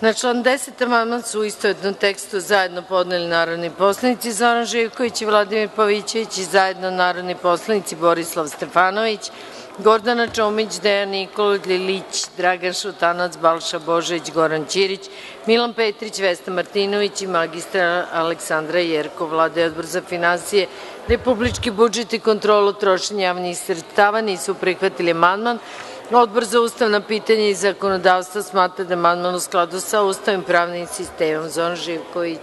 Na član 10. amandman su u istovetnom tekstu zajedno podneli narodni poslanici Zoran Živković i Vladimir Pavićević i zajedno narodni poslanici Borislav Stefanović, Gordana Čomić, Dejan Nikolić, Dragan Šutanovac, Balša Božović, Goran Ćirić, Milan Petrić, Vesna Martinović i mr Aleksandra Jerkov. Vlada i Odbor za finansije, republički budžet i kontrolu trošenja javnih sredstava nisu prihvatili amandman. Odbor za ustavna pitanja i zakonodavstvo smatra da je amandman u skladu sa Ustavom i pravnim sistemom. Zoran Živković.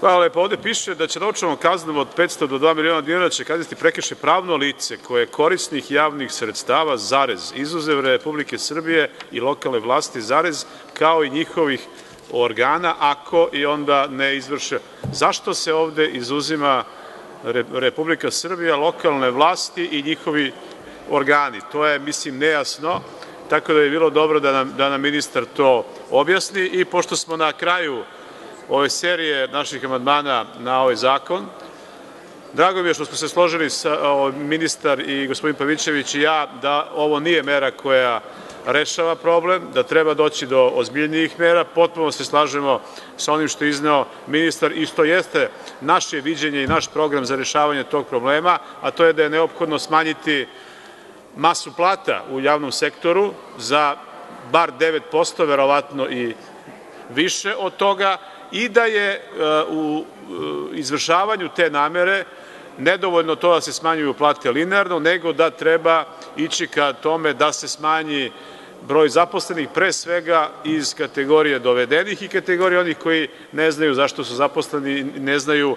Hvala lepo. Ovde piše da će novčanom kaznom od 500 do 2 miliona dinara će kazniti prekršaj pravno lice koje je korisnik javnih sredstava, zarez, izuzev Republike Srbije i lokalne vlasti, zarez, kao i njihovih organa, ako i onda ne izvrše. Zašto se ovde izuzima Republika Srbija, lokalne vlasti i njihovi organi? To je, mislim, nejasno, tako da bi bilo dobro da nam, da nam ministar to objasni. I pošto smo na kraju ove serije naših amandmana na ovaj zakon, drago mi je što smo se složili sa, o, ministar i gospodin Pavićević i ja da ovo nije mera koja rešava problem, da treba doći do ozbiljnijih mera. Potpuno se slažemo sa onim što je izneo ministar i što jeste naše viđenje i naš program za rešavanje tog problema, a to je da je neophodno smanjiti masu plata u javnom sektoru za bar 9%, verovatno i više od toga i da je u izvršavanju te namere nedovoljno to da se smanjuju plate linearno, nego da treba ići ka tome da se smanji broj zaposlenih, pre svega iz kategorije dovedenih i kategorije onih koji ne znaju zašto su zaposleni, ne znaju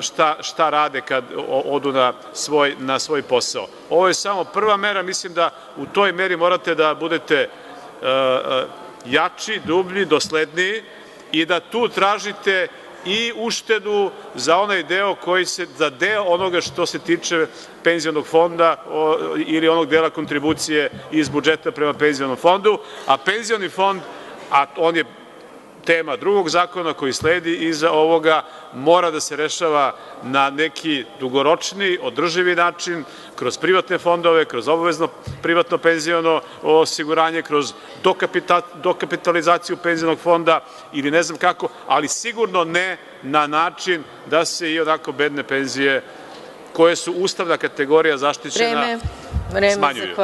šta, šta rade kad odu na svoj, na svoj posao. Ovo je samo prva mera, mislim da u toj meri morate da budete jači, dublji, dosledniji i da tu tražite i uštedu za onaj deo koji se, za deo onoga što se tiče penzionog fonda ili onog dela kontribucije iz budžeta prema penzionom fondu, a penzioni fond, a on je tema drugog zakona koji sledi iza ovoga, mora da se rešava na neki dugoročni, održivi način, kroz privatne fondove, kroz obavezno privatno penziono osiguranje, kroz dokapitalizaciju penzionog fonda ili ne znam kako, ali sigurno ne na način da se i onako bedne penzije koje su ustavna kategorija zaštićena Vreme. Vreme, smanjuju.